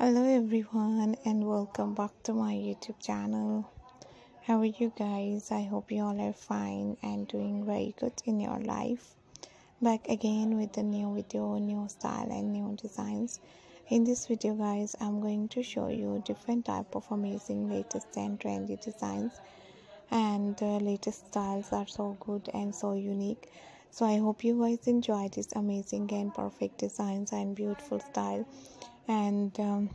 Hello everyone and welcome back to my YouTube channel. How are you guys? I hope you all are fine and doing very good in your life. Back again with a new video, new style and new designs. In this video guys, I'm going to show you different type of amazing latest and trendy designs and uh, latest styles are so good and so unique. So I hope you guys enjoy this amazing and perfect designs and beautiful style and um,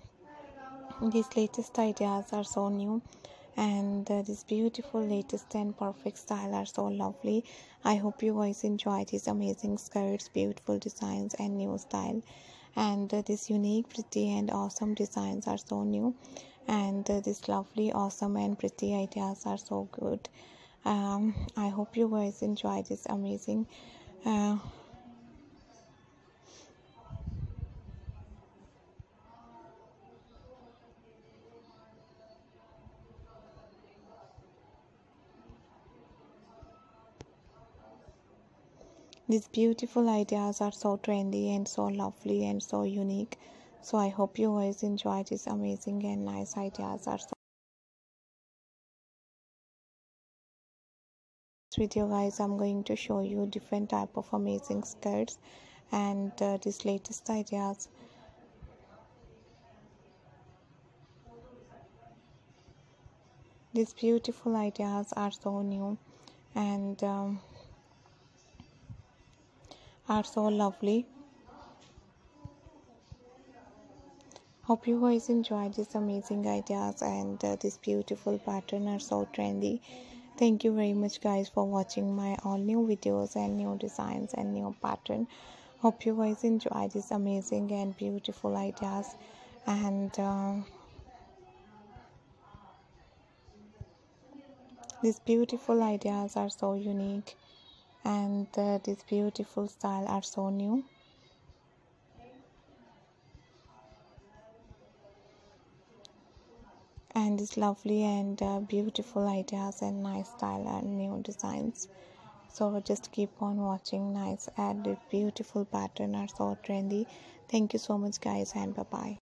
these latest ideas are so new. And uh, this beautiful latest and perfect style are so lovely. I hope you guys enjoy these amazing skirts beautiful designs and new style. And uh, this unique pretty and awesome designs are so new. And uh, this lovely awesome and pretty ideas are so good. Um, i hope you guys enjoy this amazing uh, these beautiful ideas are so trendy and so lovely and so unique. So i hope you guys enjoy these amazing and nice ideas. Are so video guys i'm going to show you different type of amazing skirts and uh, these latest ideas. These beautiful ideas are so new and um, are so lovely. Hope you guys enjoy these amazing ideas and uh, this beautiful pattern are so trendy. Thank you very much guys for watching my all new videos and new designs and new pattern. Hope you guys enjoy these amazing and beautiful ideas and uh, these beautiful ideas are so unique and uh, this beautiful style are so new. And this lovely and uh, beautiful ideas and nice style and new designs. So just keep on watching. Nice and beautiful pattern are so trendy. Thank you so much guys and bye bye